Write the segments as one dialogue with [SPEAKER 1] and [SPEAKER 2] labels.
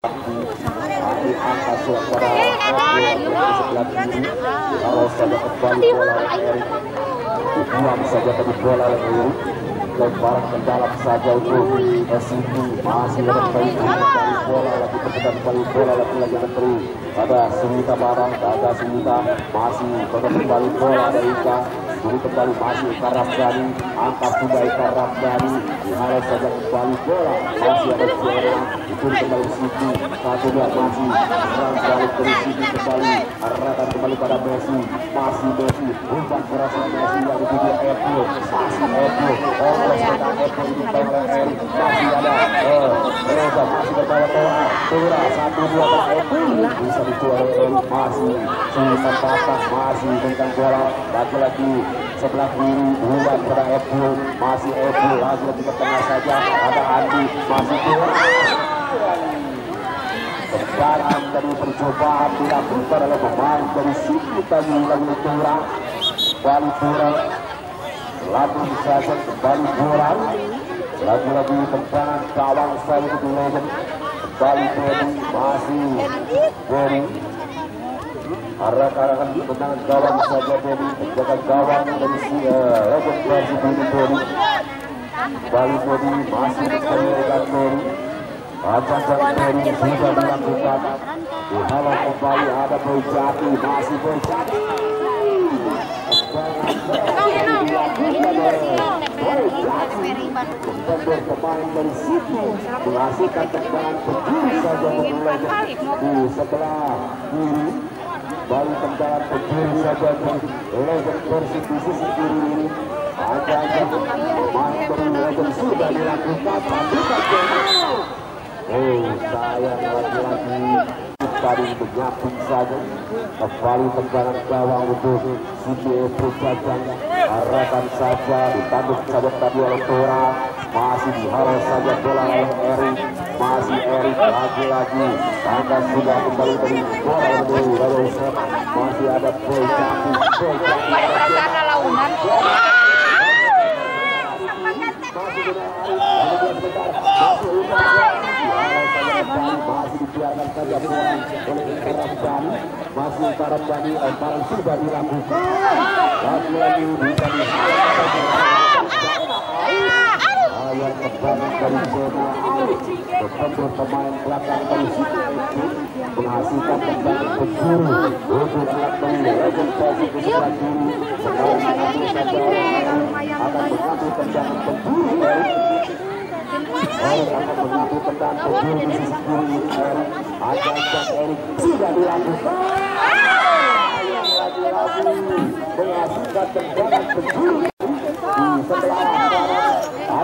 [SPEAKER 1] Sebelah kiri kalau saja kembali bola dibuang saja tadi bola oleh Erik lemparan ke dalam saja untuk SCB masih ada kembali bola lagi kemudian kembali bola lagi lagi menteri ada Sunita Barang ada Sunita masih kembali. Bola dari Ika Dulu kembali masih Ika Ramdhani angkat sudah Ika Ramdhani dihalau saja kembali bola. Masih ada Fiona itu kembali Siti satu dua masih serang balik dari Siti kembali. Arahkan kembali pada Messi. Masih Messi. Umpan keras Messi yang itu dia Epo. Masih Epo. Oros tentang Epo ini oleh Erik masih ada eh Reza masih berbawa Toa Tura satu dua pada Epo. Bisa dijual oleh Erik masih Sultan Batas masih tentang bola. Lagi-lagi sebelah kiri umpan pada Epo masih Epo lagi-lagi ke tengah saja ada Andi masih Tura Sekarang dari percobaan dilakukan oleh pemain dari Siti tadi lalu kurang kembali kurang lalu saja kembali kurang lagi-lagi tendangan gawang saya itu kembali Beri masih Beri arah-arahan tendangan gawang saja menjaga gawang dari si kembali Beri masih sudah dilakukan Dihalau kembali ada Boy Jati Masih Boy Jati. Pemain dari menghasilkan tendangan berdiri saja memulai di sebelah kiri Balik tendangan berdiri saja Legend versi di sisi kiri ini. Ada-ada pemain dari Legend sudah dilakukan. Lanjutkan Oh, sayang lagi-lagi tadi menyapin saja. Kembali tendangan gawang untuk CBF Jajang. Arahkan saja ditanduk saja tadi oleh Tora. Masih dihalau saja bola oleh Erik masih Erik lagi-lagi. Tangga sudah kembali dari bola dari lalu masih ada masih dibiarkan saja. Oleh masih Iker Ramdhani lemparan sudah dilakukan. Lagi-lagi bisa ayat kebangan dari zona Beberapa pemain belakang dari Siti itu menghasilkan tendangan penjuru. Untuk melakukan legend versi ke sebelah kiri sekarang mengambil saja akan mengambil tendangan penjuru. Erik akan mengambil tendangan penjuru di sisi kiri. Erik ajak Erik sudah dilakukan. Lagi-lagi menghasilkan tendangan penjuru. Di sebelah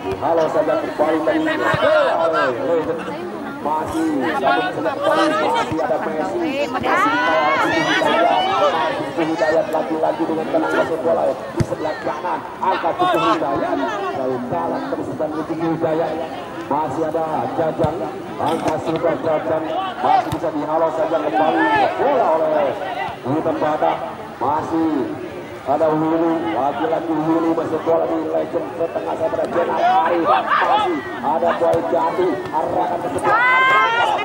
[SPEAKER 1] Halo kembali dari oleh Legend masih sudah kembali masih ada Messi masih hidayat lagi-lagi dengan tenang masuk bola. Di sebelah kanan angkat tujuh hidayat lalu dalam terusan tujuh hidayat masih ada jajang. Angka sudah jajang. Masih bisa dihalau saja kembali. Bola oleh Witan Badak masih ada lagi-lagi Willy masuk bola di legend ke tengah saya pada Jenal Ari masih ada Boy Jati arahkan ke sebelah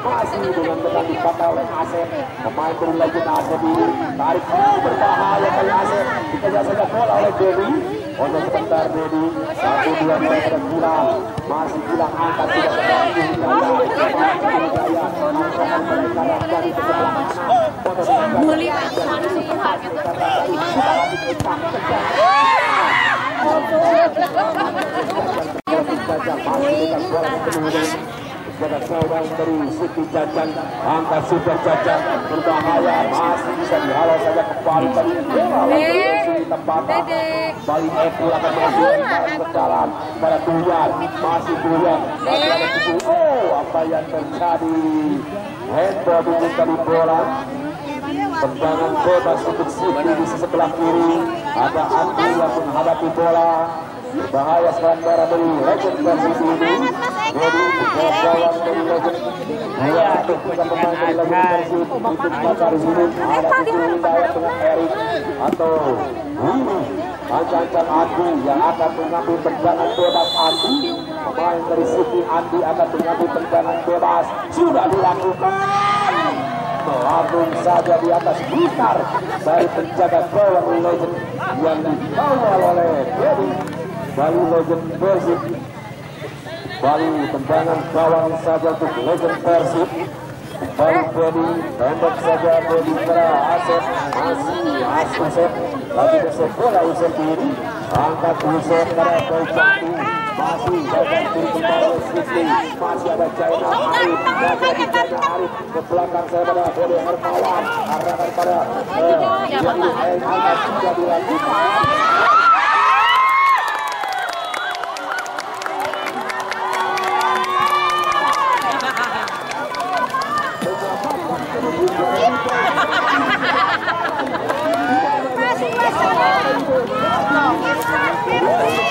[SPEAKER 1] masih dengan tekan dipatah oleh Asep pemain legend Asep ini tarik berbahaya kali Asep dikejar saja bola oleh Dewi untuk sebentar Dedi satu dua meter pulang masih pulang angkat tidak kembali Hidayah
[SPEAKER 2] manusia
[SPEAKER 1] Jaga seorang dari Siti Jajan Angka Super Jajan Berbahaya Masih bisa dihalau saja kembali Tadi tempat Bali Epo akan maju ke dalam Pada Tuyan Masih Tuyan tubuh Oh apa yang terjadi? Handball dulu tadi bola. Tendangan bebas untuk Siti di sebelah kiri. Ada Andi yang menghadapi bola Bahaya sekarang darah dari Legend versi ini Jadi gawang dari Legend. Dua untuk tiga pemain dari Legend versi Itu maka di sini Ada Siti Hidayat dengan Erik Atau Wimi Ancang-ancang Andi yang akan mengambil tendangan bebas Andi. Pemain dari Siti Andi akan mengambil tendangan bebas. Sudah dilakukan. Melambung saja di atas gitar dari penjaga gawang legend yang dikawal oleh Dedi Bali Legend Persib Bali tendangan gawang saja untuk Legend Persib. Bali Dedi tembak saja Dedi ke Asep. Masih Asep lagi besok bola Usep diri. Angkat Usep ke Boycanti masih dapat diri kembali Siti masih ada China Arif masih ada China Arif ke belakang saya pada Bode Hermawan. Arahkan pada yang angkat sudah dilakukan
[SPEAKER 3] Ayang susuke.
[SPEAKER 2] Oh, ada yang geser wajang wajang wajang. Kan harus dia lompat eh wajang tiga kok.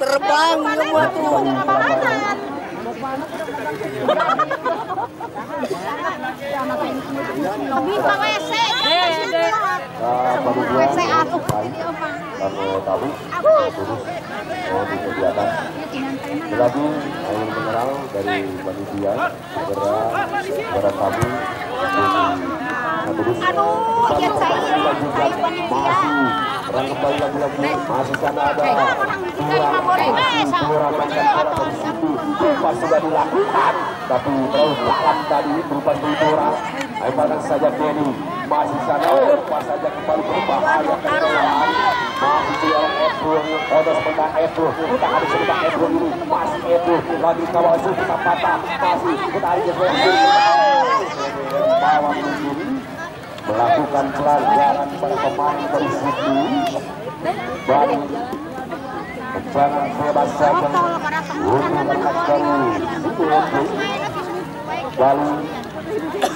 [SPEAKER 3] Terbang semua tuh.
[SPEAKER 2] Lebih ke WC.
[SPEAKER 1] Ah,
[SPEAKER 2] WC aku.
[SPEAKER 1] Kamu tahu terus mau disediakan lagi air mineral dari panitia segera segera kami terus
[SPEAKER 2] Aduh, lihat saya. Saya panitia.
[SPEAKER 1] orang kembali lagi-lagi masih sana ada kurang orang dari situ Rupa sudah dilakukan. Tapi terlalu dalam tadi berupa orang Ayo saja Benny masih sana. Rupa saja kembali berbahaya masih di Ebro. Odo sebentar Ebro. Kita harus sebentar Ebro ini masih Ebro. Lagi kawal suku patah. Masih kita harus bawah sendiri melakukan pelanggaran pada pemain dari situ. Dan Jangan bebas saja untuk menekan situ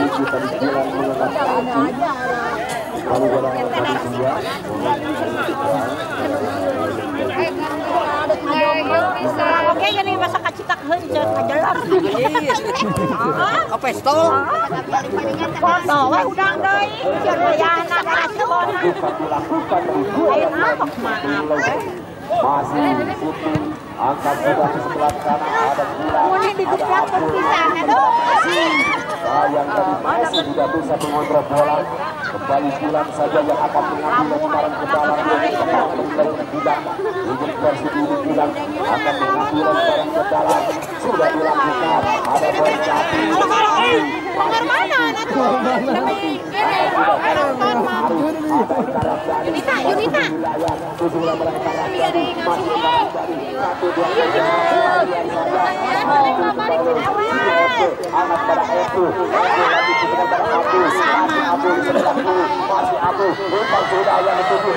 [SPEAKER 1] Masih tadi Lalu dua
[SPEAKER 2] Oke, jadi masa kacitak heuh kajelas.
[SPEAKER 3] Apa stol?
[SPEAKER 2] Foto we udang deui. Biar bayana
[SPEAKER 1] masih syuting angkat sudah di sebelah kanan ada Abdul
[SPEAKER 2] perpisahan aduh.
[SPEAKER 1] Yang tadi Messi tidak bisa mengontrol bola kembali Gilang saja yang akan mengambil lemparan ke dalam kembali Gilang ingin versi ini Gilang akan mengambil lemparan ke dalam sudah dilakukan. Ada bola jatuh
[SPEAKER 2] Dengar mana atuh? Demi ini orang normal. Yunita, Yunita.
[SPEAKER 1] anak pada Ebu Ebu lagi kita pada Abu masih Abu Abu umpan sudah yang dituju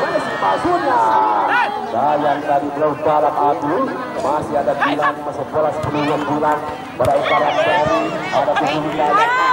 [SPEAKER 1] tadi belum abu masih ada bilang masuk bola sebelumnya bilang pada ekaran dari ada tujuh wilayah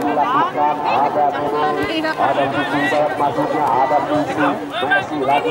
[SPEAKER 1] Dilakukan. Ada ada masuknya, ada dari selamat. Bukan Messi masuknya.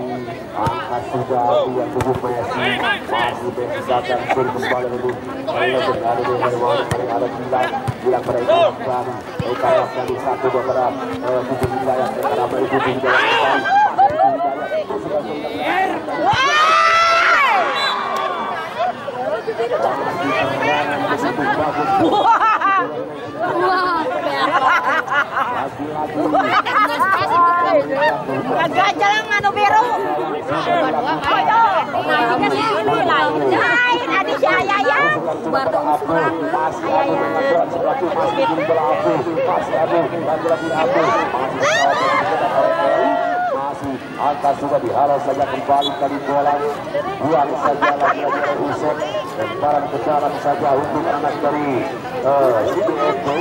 [SPEAKER 1] Angkat sudah dia tubuh Messi masih Messi datang pun kembali dulu. Kalau berada di Hermawan paling ada bilang bilang pada itu kan mereka akan di satu dua pada tujuh wilayah karena itu di wilayah
[SPEAKER 2] Agak jalan anu biru. Lah. Lain ada si ayah ya.
[SPEAKER 1] Baru
[SPEAKER 2] ya.
[SPEAKER 1] lagi masih angkat sudah dihalau saja kembali kali bola buang saja lagi usut lemparan ke dalam saja untuk anak dari uh, Siti Epo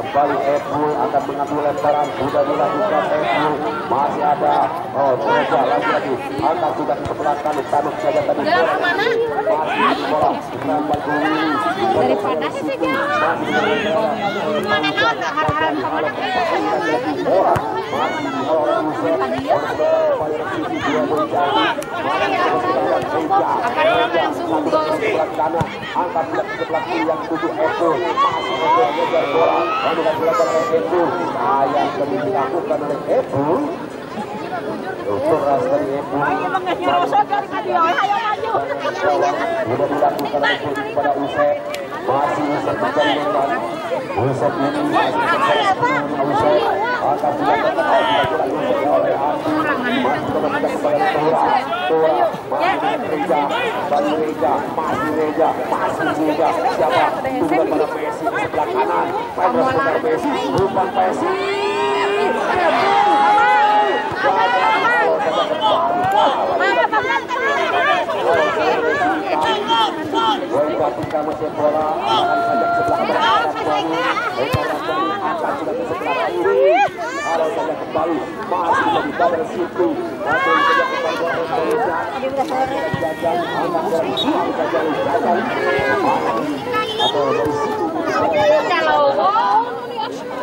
[SPEAKER 1] kembali Epo akan mengambil lemparan sudah dilakukan Epo masih ada. Oh lagi lagi. Angkat sudah ke sebelah kanan. Tanuk saja tadi masih bola menambah gol
[SPEAKER 2] Daripada sih Mana nak harap
[SPEAKER 1] bola masih dihalau oleh Usut angkat berat sebelah kiri yang tujuh itu masih mengejar bola lalu dilakukan oleh Ebu dilakukan oleh Ebu keras dari Ebu sudah dilakukan Ebu pada Usep masih Usep mencari memang Usep ini masih bola akan saja ke sebelah kanan kembali akan sudah ke sebelah kiri kalau saja kembali masih menjadi dari situ. Masih saja kembali bola Indonesia jajan anak dari situ. Jajan jajan atau dari situ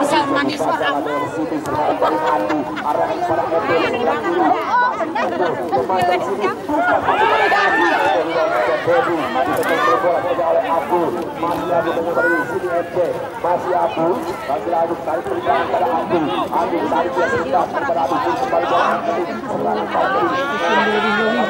[SPEAKER 2] bisa mandi suara
[SPEAKER 1] masih Abu masih Abu tarik perbincangan pada Abu Abu tarik dia sudah pada Abu kembali bola serangan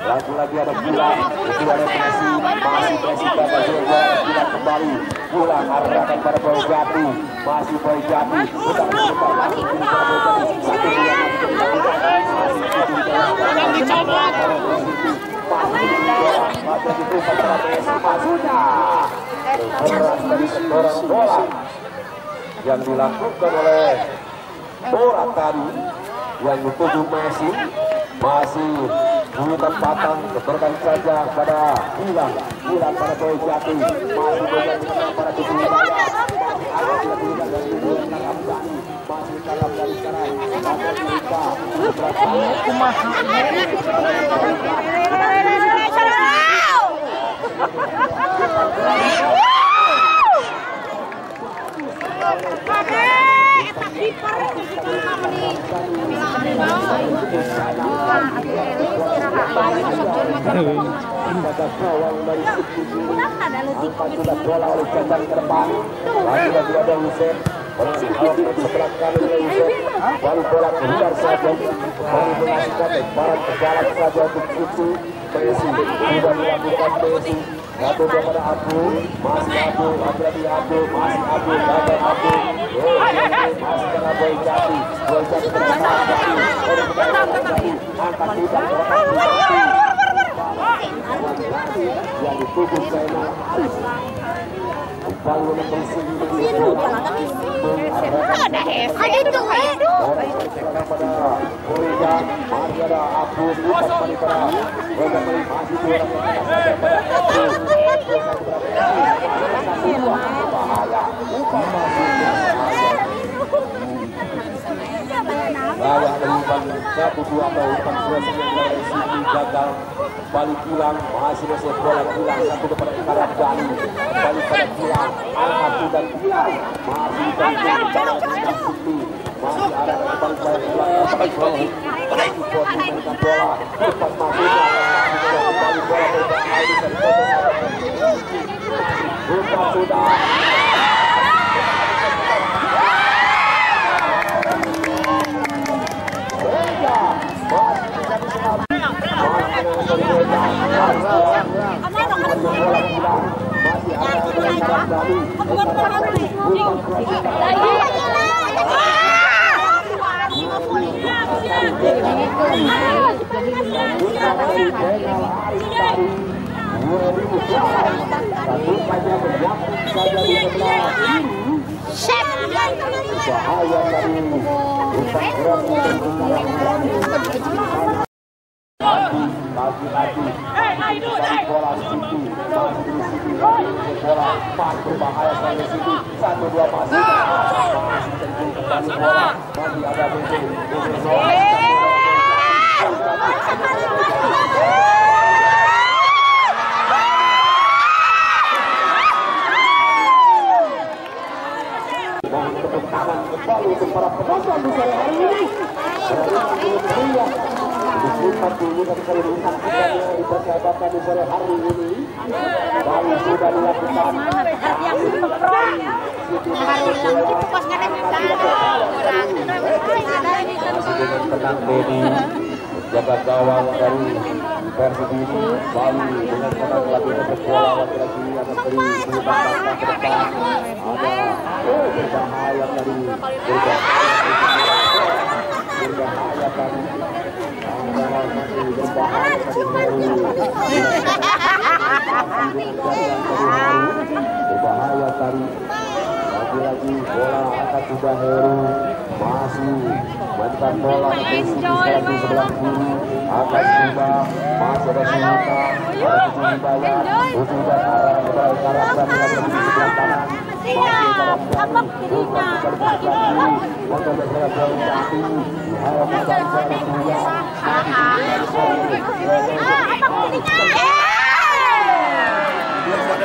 [SPEAKER 1] Lagi-lagi ada Gilang, itu ada Messi, masih Messi pada bola Gilang kembali. Gilang arahkan pada Boy Jati, masih Boy Jati, putar putar masih pada Boy Jati. Satu dua masih dicopot. Masih didorong, masih dari seorang bola yang dilakukan oleh bola tadi yang dituju Messi masih Bukan patang keberkan saja pada hilang hilang pada Boy Jati. Masih Boy pada Tujuh masih tetap dari sekarang masih pada gawang masih yang dituju China
[SPEAKER 2] aduh.
[SPEAKER 1] pada Korea masih ada Abu bukan kembali pada Korea kembali masih dua bahaya layak umpan satu atau umpan dari sini gagal. Balik pulang masih masih bola pulang. Satu kepada Karat Dani kembali pada pulang angkat dan pulang masih dari Karat Siti masih ada kembali pada pulang bola masih bola. Cepat masuk bola dari Bukan sudah bahaya dari bukan keras lagi-lagi bola Siti masih di Siti lagi bola pas berbahaya sekali Siti satu dua masih masih cenderung kembali bola masih ada BB BB Mohon tepuk tangan kembali untuk para penonton di sore hari ini. Dislipat dulu dari kali disaksikan di persahabatan di sore hari ini. Baru sudah dilakukan. Masih dengan tenang Dedi jaga gawang dari versi Bali dengan tenang lagi untuk bola lagi-lagi ada beri bangsa ke berbahaya tadi berbahaya Anggaran masih berbahaya berbahaya tadi lagi-lagi bola akan sudah Heru masih mainkan bola sekarang di sebelah kiri akan sudah masih ada Sinita ada Hidayat Tujuh Hidayat arah kepada Karat dan yang di sebelah kanan masih Karat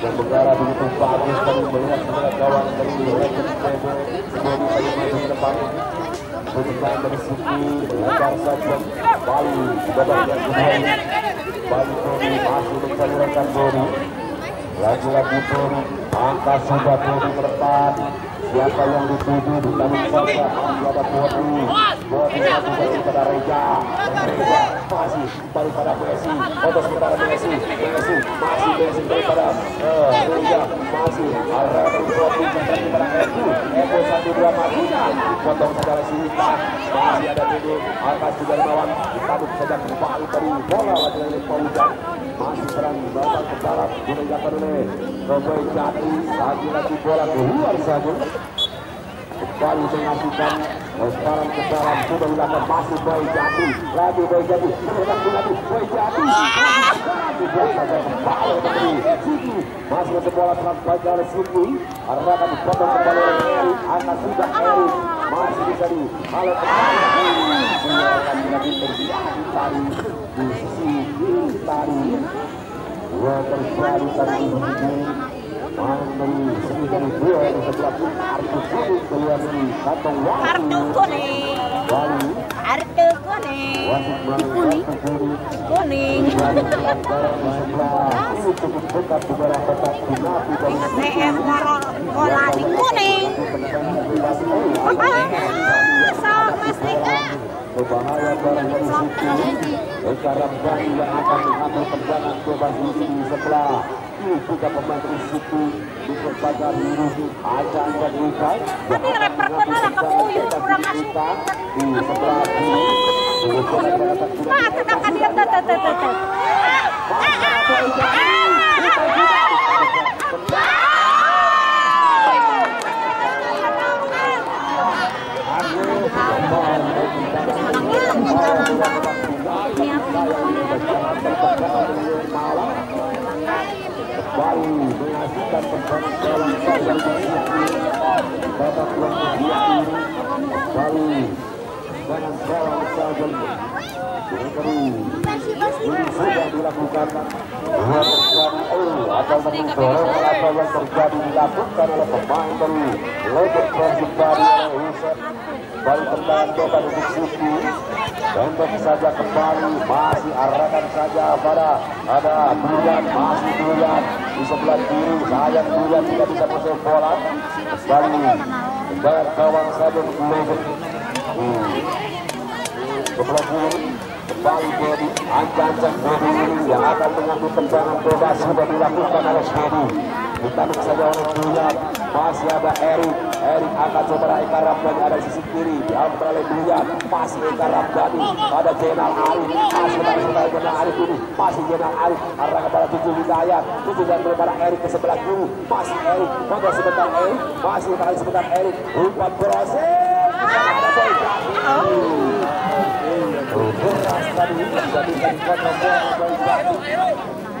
[SPEAKER 1] dan negara begitu bagus kami melihat segala kawan dari Legend Pebo Bodi tadi maju ke depan Bukan dari sini lebar saja Bali bagian kembali Bali Bodi masih mencari rekan Bodi lagi-lagi Bodi angka sudah ke depan siapa yang dituju di saja masih ada Bodi Bodi masih dari kepada Reja Reja masih balik pada Messi otos kepada Messi Messi masih Messi daripada eh, Reja masih arah dari Bodi kembali kepada Eko Eko satu dua matinya potong saja Sinita masih ada Dede atas juga Dermawan ditabuk saja kembali dari bola lagi dari Paujan masih babak ke dalam dimenjakan oleh Roboy Jati lagi-lagi bola keluar saja kembali mengasihkan dalam sudah dilakukan masih Boy Jati lagi Boy Jati lagi lagi Boy Siki. Masih bola serang baik oleh Siki. Arahkan dipotong kembali oleh Eri sudah Eri masih bisa di halo kembali lagi lagi terjadi tadi di sisi tadi dua terjadi tadi. di sini kartu kuning
[SPEAKER 2] Kartu kuning. Kuning.
[SPEAKER 1] kuning
[SPEAKER 2] Kuning.
[SPEAKER 1] di
[SPEAKER 2] sok Mas
[SPEAKER 1] berbahaya barang yang akan mengambil tendangan bebas ini di sebelah ini juga di berbagai huruf ada yang Eka
[SPEAKER 2] Tapi kena lah kepuyuh kurang asik.
[SPEAKER 1] di sebelah kiri
[SPEAKER 2] Nah, sedangkan dia tuh.
[SPEAKER 1] Performa dalam dengan dilakukan oh yang terjadi dilakukan oleh pemain dari Legend baru tendangan bebas untuk Suki pendek saja kembali masih arahkan saja pada ada Duyan masih Duyan di sebelah kiri sayang Duyan tidak bisa masuk bola. Kembali dengan kawan saja Legend hmm. sebelah kiri kembali Bodi ancang-ancang ini yang akan mengambil tendangan bebas sudah dilakukan oleh Bodi ditanduk saja oleh Duyan masih ada Erik Erik akan coba Eka Ramdhani ada di sisi kiri. Diambil oleh Duyan masih Eka Ramdhani ada Jenal Arif. Masih pada sebelah Jenal Arif ini. Masih Jenal Arif. Arah kepada tujuh wilayah tujuh dan kepada Erik ke sebelah kiri. Masih Erik maka sebentar Erik masih kali sebentar Erik umpan proses ada Boy Jati beras tadi. Menjadikan kota bola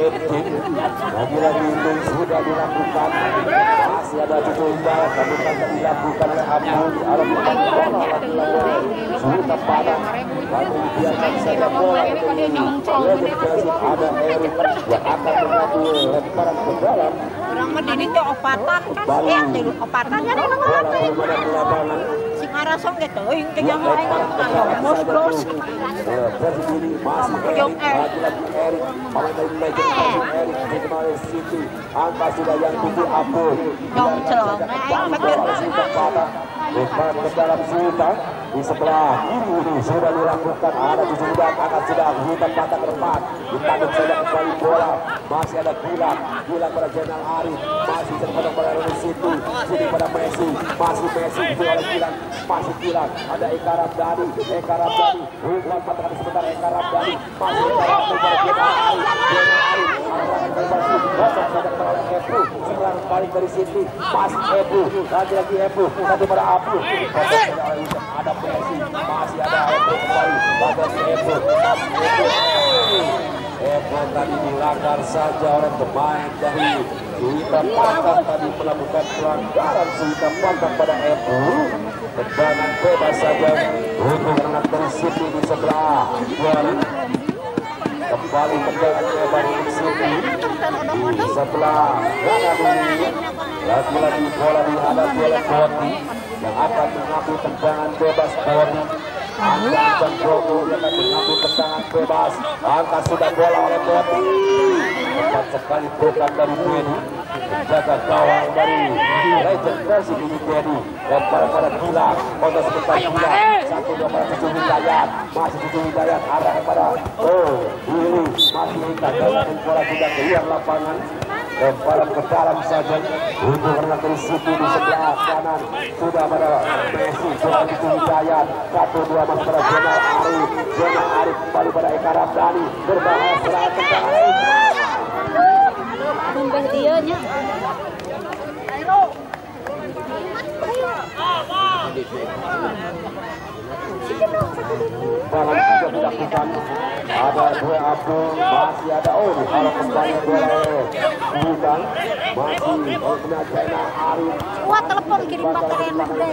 [SPEAKER 1] Lagi-lagi itu sudah dilakukan. Masih ada undang tapi tidak dilakukan oleh Abu Alam. Sudah padam. Lalu biarkan saja bola ada yang akan mengambil lemparan ke dalam.
[SPEAKER 2] Orang mah dini teh opatan kan. Di opatan ya
[SPEAKER 1] di lapangan.
[SPEAKER 2] Si Marasong gitu, yang kenyang lain mos dos.
[SPEAKER 1] Versi kiri masih
[SPEAKER 2] Yang
[SPEAKER 1] Erik,
[SPEAKER 2] eh.
[SPEAKER 1] lagi-lagi Erik, pemain dari Legend Persib Erik dikenal oleh City. Angka sudah Umpan ke dalam Sultan di sebelah kiri ini sudah dilakukan ada di sudah akan sudah hitam mata ke depan ditangkap saja kembali bola masih ada Gilang Gilang pada Jenal Arif masih terpotong pada Rene Siti sini pada Messi masih Messi itu oleh Gilang masih Gilang ada Eka Rabdani Eka Rabdani umpan mata kali sebentar Eka Rabdani masih Eka pada Jenal Arif Jenal kembali Ebu balik dari Siti masih Ebu lagi-lagi Ebu satu pada Abu ada Messi masih ada Ebu kembali pada si Ebu masih Ebu Ebu tadi dilanggar saja orang pemain dari Suhita Pantang tadi melakukan pelanggaran Suhita Pantang pada Ebu tendangan bebas saja untuk anak dari di sebelah kembali Siti di sebelah lagi-lagi bola dihadapi oleh yang akan mengambil tendangan bebas Boti Angka dan Brogo yang akan mengambil tendangan bebas. Angka sudah bola oleh Tepat sekali bukan dari Beni Menjaga gawang dari legend versi ini Beni Lempar pada Gila. Kontes sebentar Gila. Satu dua pada Cucu Hidayat. Masih Cucu Hidayat arah kepada Oh ini masih ikat Dan bola tidak keluar lapangan. Lemparan ke dalam saja untuk dari Siti di sebelah kanan. Sudah pada Messi bola itu Hidayat. Satu dua masuk pada Jenal Arif. Jenal Arif kembali pada Eka Rabdani berbahaya serangan ke dalam
[SPEAKER 2] Tumbeh dia nya.
[SPEAKER 1] dalam juga dilakukan ada dua Abdul masih ada oh kalau kembali bola bukan masih oh kena Arif
[SPEAKER 2] Wah, telepon kirim bapak enak deh.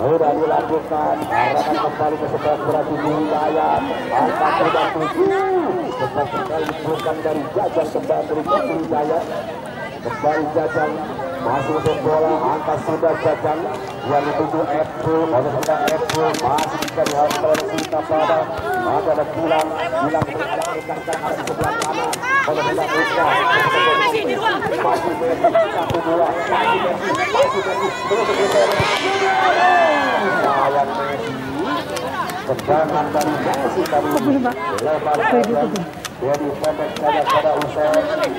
[SPEAKER 1] sudah dilakukan arahkan kembali ke sebelah berarti Hidayat angkat sudah tujuh sekali bukan dari kembali dari Jajang Hidayat kembali Jajang masih untuk bola angkat sudah Jajang yang dituju Ebu oleh sudah Ebu masih bisa diharapkan oleh Sita pada ada ada Gilang Gilang berada ada di sebelah kanan oleh sudah Ika masih Messi satu dua masih Messi masih Messi terus sayang Messi tendangan dari Messi tadi lebar jadi pendek pada Usen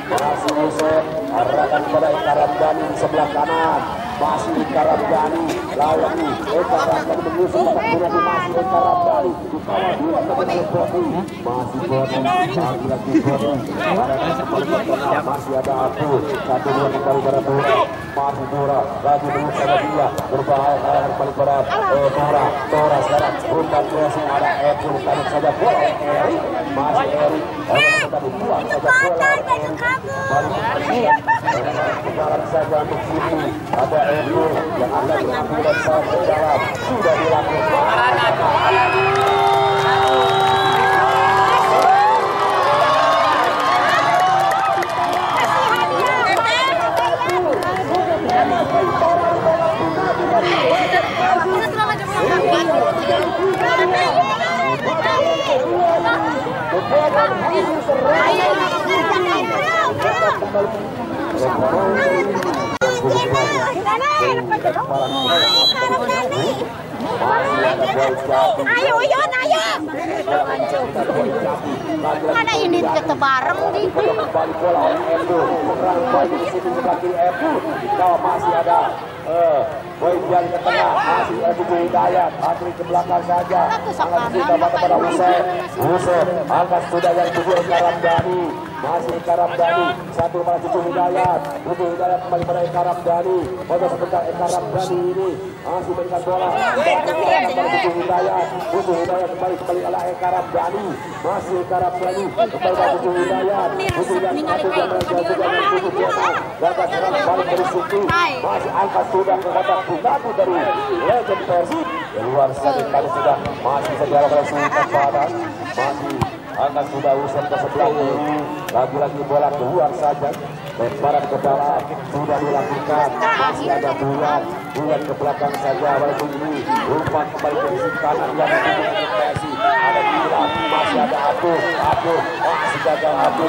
[SPEAKER 1] masih Usen arahkan pada Eka Ramdhani di sebelah kanan masih Eka Ramdhani lawan Eka Ramdhani mengusung Bunadi masih Eka Ramdhani di bawah dua Boti masih Boti lagi lagi masih ada Abu satu dua kembali pada Bora masih Bora lagi mengusung dia berbahaya arahkan kembali pada eh, Bora Bora sekarang umpan crossing ada saja oleh Eri masih Eri tadi buang saja sini ada Ebu yang akan saat ke dalam sudah dilakukan
[SPEAKER 2] Ayo, Yon, ayo. Ada ini kita bareng di.
[SPEAKER 1] di masih ada eh Boydian ke tengah masih Ebu Hidayat Atri ke belakang saja angkat sudah pada pada Hussein Hussein angkat sudah yang tujuh Eka Ramdhani masih Eka Ramdhani satu pada Cucu Hidayat. Cucu Hidayat kembali pada Eka Ramdhani pada sebentar Eka Ramdhani ini masih berikan bola. Pada Cucu Hidayat. Cucu Hidayat kembali kembali oleh Eka Ramdhani masih Eka Ramdhani kembali pada Cucu Hidayat. Cucu Hidayat satu jam jam lagi Cucu Hidayat. Gagal serang balik dari Siti masih angkat sudah ke kotak Bunatu dari Legend Persib keluar saja tadi sudah. Masih saja oleh Sultan Padang masih akan sudah usir ke sebelah kiri lagi-lagi bola keluar saja. Lemparan ke dalam. Sudah dilakukan. Masih ada bulan bulan ke belakang saja. Walaupun ini umpan kembali ke sisi kanan. Yang Messi ada Bila masih ada Abu Abu masih gagal Abu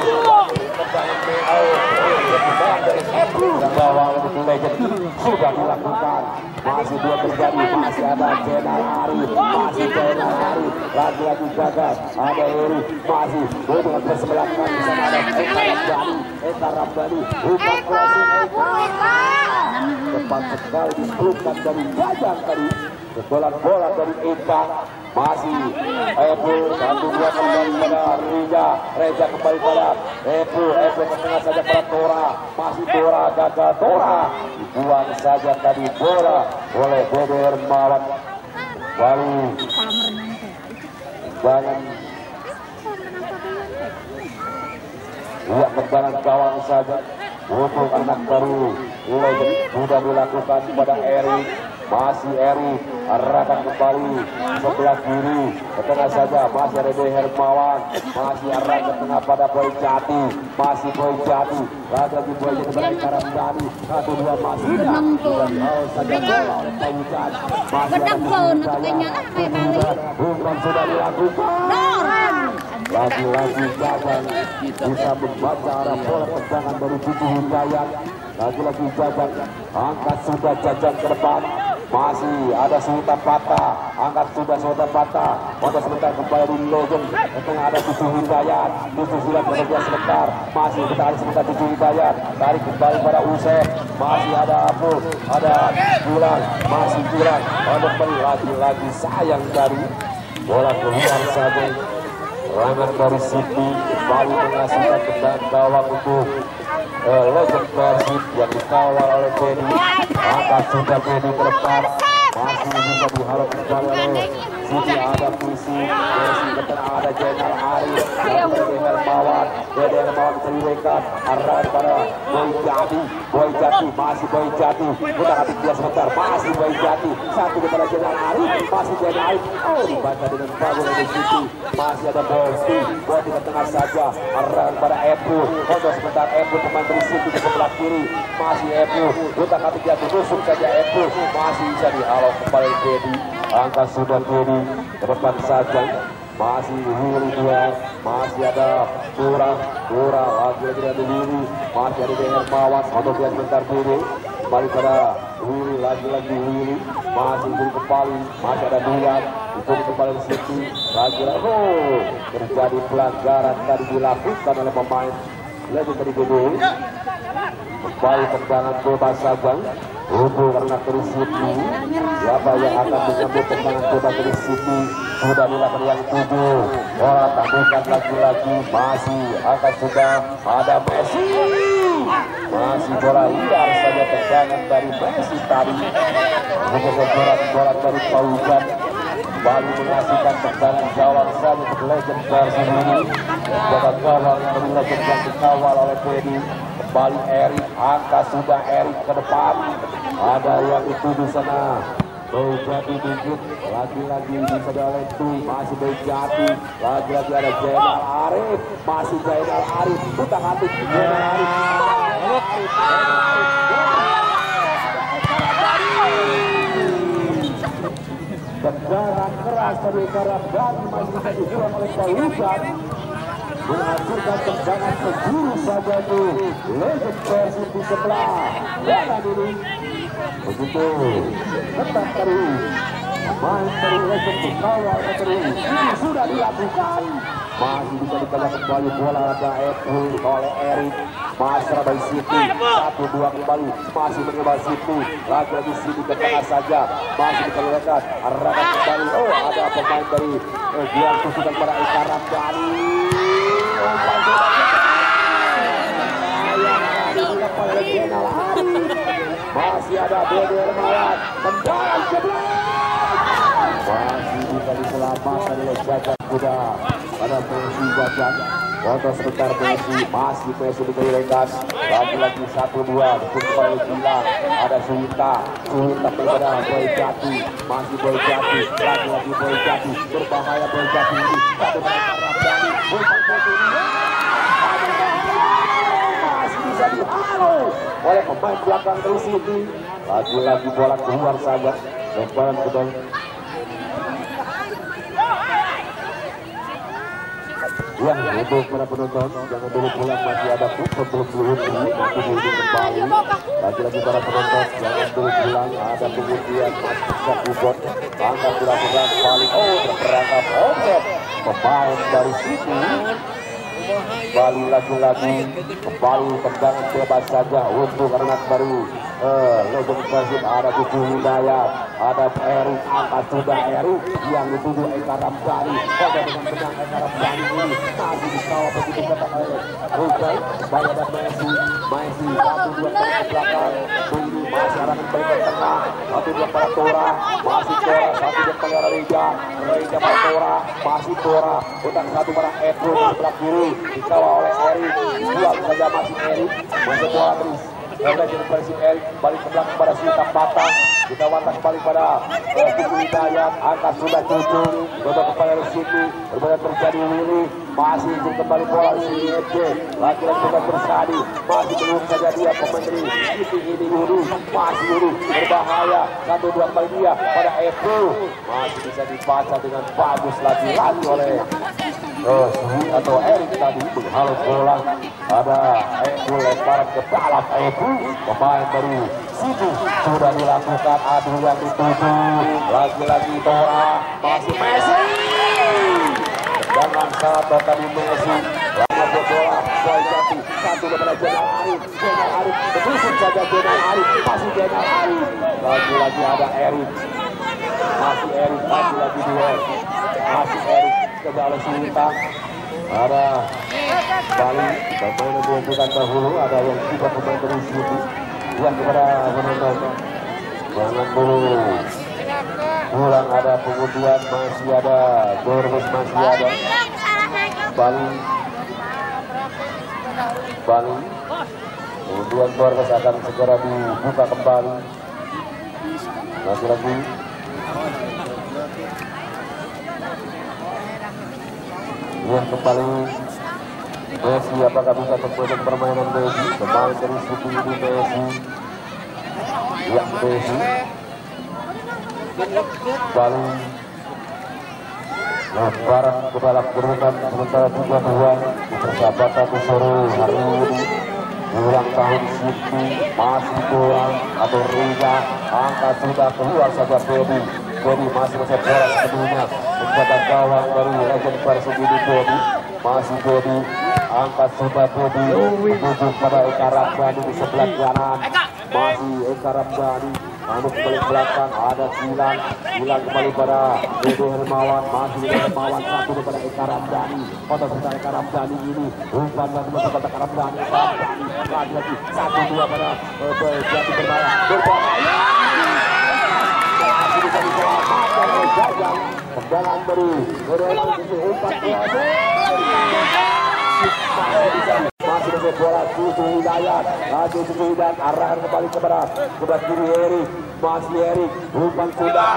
[SPEAKER 1] gawang untuk legend sudah dilakukan masih dua terjadi masih ada Jenal Arif masih Jenal Arif lagi-lagi gagal ada Eri masih hubungan bersebelah kanan di sana ada Eka Rabdani Eka Rabdani Eka cepat sekali dipelukkan dari Jajang tadi Sebelah bola dari Eka. Masih Ebu satu dua kembali pada Reza Reza kembali pada Ebu Ebu ke tengah saja pada Tora. Masih Tora gagal. Tora dibuang saja tadi bola oleh Dede Hermawan lalu jangan lihat tendangan gawang saja untuk anak baru legend sudah dilakukan pada Erik masih Eri arahkan kembali sebelah kiri ke tengah saja masih ada Dewi Hermawan masih arah ke tengah pada Boy Jati masih Boy Jati lagi lagi Boy Jati pada Karam Jati satu dua masih masih ada Bukan sudah dilakukan. Lagi-lagi Jajan bisa membaca arah bola tendangan dari Cucu Hidayat lagi-lagi Jajan angkat sudah Jajan ke depan. Masih ada Sultan Patah. Angkat sudah Sultan Patah. Pada sebentar kembali di legend yang ada Cucu Hidayat. Cucu sudah bekerja sebentar. Masih kita ada sebentar Cucu Hidayat. Tarik kembali pada Usep masih ada Abu. Ada Bulan. Masih Bulan. Ada kembali lagi-lagi sayang dari bola keluar saja. Serangan dari Siti kembali menghasilkan tendangan gawang untuk eh, legend Persib yang dikawal oleh Benny atas sudah Benny ke masih bisa dihalau kembali. oleh Siti ada puisi Messi ke tengah ada Arif dan Dede Hermawan Dede Hermawan terlihat arah pada Boy Jati Boy Jati masih Boy Jati. Kita hati dia sebentar masih Boy Jati. Satu kepada Jenal Arif masih Jenal Arif oh dibaca dengan bagus Siti masih ada Bosti Bosti ke tengah saja arah pada Ebu Kondo sebentar Ebu pemain dari Siti ke sebelah kiri. Masih Ebu kita hati dia tusuk saja Ebu masih bisa dihalau kembali Dedi angka sudah Dedi ke depan saja. Masih Willy dua masih ada kurang kurang. Lagi lagi ada Willy masih ada Deher Mawas. Untuk dia sebentar Dedi kembali pada Willy lagi-lagi Willy masih Willy kembali masih ada Duyan itu kembali di situ lagi-lagi oh terjadi pelanggaran tadi dilakukan oleh pemain lagi tadi gedung kembali tendangan bebas saja untuk karena dari Siti. Siapa yang akan menyambut tendangan bebas dari Siti? Sudah dilakukan yang tujuh. Bola tambahkan lagi-lagi. Masih akan sudah ada Messi. Masih bola liar saja tendangan dari Messi tadi. Bola bola dari Paujan kembali menghasilkan tendangan gawang saja untuk legend Persib ini jaga gawang yang dikawal oleh Pedi kembali Erik angka sudah Erik ke depan. Ada yang itu di sana. Bejati dikit lagi-lagi bisa oleh itu masih Bejati lagi-lagi ada Jenal Arif. Masih Jenal Arif. Kita hati Jenal Arif Tendangan keras dari Karabani masih bisa dikurang oleh Pausan menghasilkan tendangan penjuru saja itu legend Persib di sebelah bola dulu begitu. Tetap terus. Main terus legend dikawal terus. Ini sudah dilakukan. Masih bisa dikejar kembali bola Ebu oleh Erik masih Rabai City satu dua kembali. Masih mencoba City lagi-lagi City ke tengah saja. Masih dikelihatkan arahkan kembali. Oh ada pemain dari eh, umpan bola dilakukan oleh Jenal Arif masih ada Dede Hermawan. Tendangan sebelah masih bisa diselamatkan oleh Jajan Kuda. Pada posisi Jajan Foto sebentar Messi, masih Messi di Legas. Lagi-lagi satu dua, kembali hilang. Ada Suwita, Suwita kepada Boy Jati, masih Boy Jati, lagi-lagi Boy Jati, berbahaya Boy Jati ini. Satu umpan foto ini. Masih bisa dihalau oleh pemain belakang dari City. Lagi-lagi bola keluar saja. Lemparan ke Ya, untuk para penonton, jangan dulu pulang masih ada pukul belum berhenti, nanti diundi kembali. Lagi-lagi para penonton, jangan dulu pulang, ada kemudian masih bisa kubot, angkat dilakukan paling, oh terperangkap offset, pemain dari situ. Kembali lagi-lagi, kembali tendangan bebas saja untuk anak baru. Eh, Persib ada Kuku Hidayat, ada Erik angkat sudah Erik yang dituduh Eka Ramdhani. Pada dengan tenang Eka Ramdhani ini? Masih dikawal begitu kata oleh Ruben, Bayi dan Messi, Messi satu dua ke belakang, arangan balik ke tengah, satu dua pada Tora, masih Tora, satu dua pada Reja, Reja pada Tora, masih Tora, utang satu pada Ebro sebelah kiri, dikawal oleh Erik, dua saja masih Erik, masih bola terus. Kita jadi Persib Erik balik ke belakang pada Sita Patah. Kita watak kembali pada eh, Kuku Hidayat. Angkat sudah cucu. Untuk kepada Resiti. Berbeda terjadi Willy. Masih ingin kembali bola sini FJ. Lagi-lagi sudah bersadi. Masih belum saja dia pementeri. Ini ini Yuri. Masih Yuri. Berbahaya. Satu dua kali dia pada Ebro. Masih bisa dibaca dengan bagus lagi-lagi oleh Oh, atau Erik tadi menghalau bola ada Ebu lemparan ke dalam Ebu pemain dari situ sudah dilakukan. Adu yang dituju. Lagi-lagi Tora masih Messi. Dengan satu tadi Messi. Lalu bola Boy Jati satu kepada Jenal Arif. Jenal Arif. Berusung saja Jenal Arif. Masih Jenal Arif. Lagi-lagi ada Erik. Masih Erik. Lagi-lagi duel masih Erik. Ke dalam Sinta ada. Bali pemain diajukan dahulu ada yang tiga pemain dari sini. Yang kepada penonton. Jangan dulu pulang ada kemudian masih ada. Gorbus masih ada. Bali Bali kemudian Gorbus akan segera dibuka kembali. Lagi-lagi yang kembali Messi apakah bisa terpojok permainan Messi. Kembali dari suku ini Messi. Yang Messi. Kembali lebaran ke dalam kurungan sementara tiga dua. Persahabatan sore hari ini. Ulang tahun Siti masih kurang. Atau Riga angka sudah keluar saja Bobby Bobby masih masih bola sebelumnya menjaga gawang dari legend Persib ini Bobby. Masih Bobby. Angkat sudah Bobby. Menuju pada Eka Ramdhani di sebelah kanan. Masih Eka Ramdhani Anu kembali ke belakang. Ada Gilang Gilang kembali pada Dede Hermawan. Masih Dede Hermawan. Satu kepada Eka Ramdhani foto serta Eka Ramdhani ini. Umpan dan kembali pada Eka Ramdhani lagi lagi satu dua pada Jati Berbahaya berbahaya masih bisa Jajang tendangan umpan masih bisa bola Cucu Hidayat Lagi Cucu Hidayat arahan kembali kepada kepada kiri Erik masih Erik umpan sudah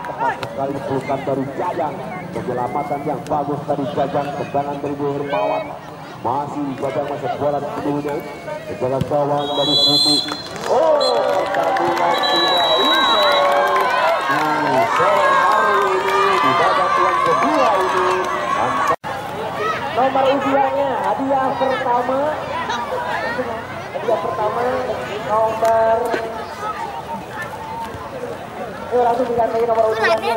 [SPEAKER 1] tepat sekali bukan dari Jajang penyelamatan yang bagus dari Jajang tendangan dari Hermawan masih Jajang masih bola keduanya jalan gawang dari Siti oh usai di sore hari ini di babak yang kedua ini nomor ujiannya hadiah pertama. Hadiah pertama nomor Yuk langsung lagi nomor ujiannya.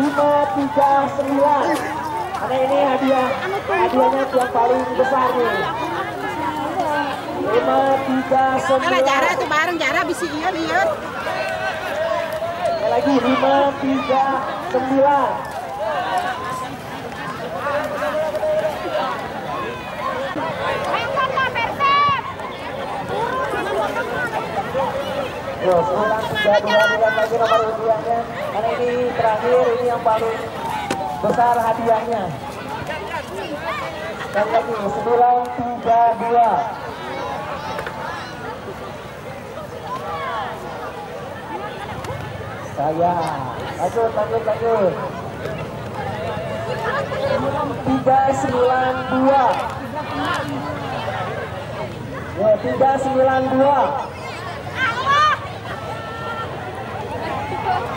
[SPEAKER 1] 539 karena ini hadiah hadiahnya yang paling besar nih. 539
[SPEAKER 2] Kalau jara tuh bareng jara bisi iya lihat
[SPEAKER 1] lagi 5, 3, 9 Karena ini terakhir, ini yang paling besar hadiahnya.
[SPEAKER 4] Dan lagi, 932. saya. Lanjut, lanjut, lanjut. 392. Ya, 392.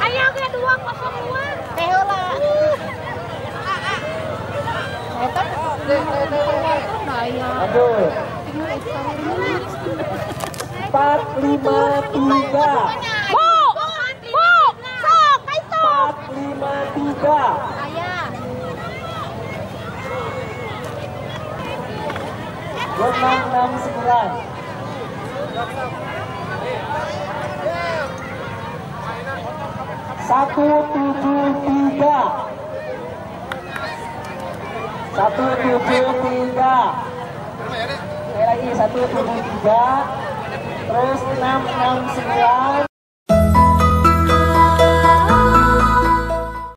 [SPEAKER 2] Ayo ke 202. Teola.
[SPEAKER 4] Aduh. 453. Tiga. Enam enam sembilan. Satu tujuh tiga. Satu tujuh tiga. Sekali lagi satu tujuh tiga. Terus enam enam sembilan.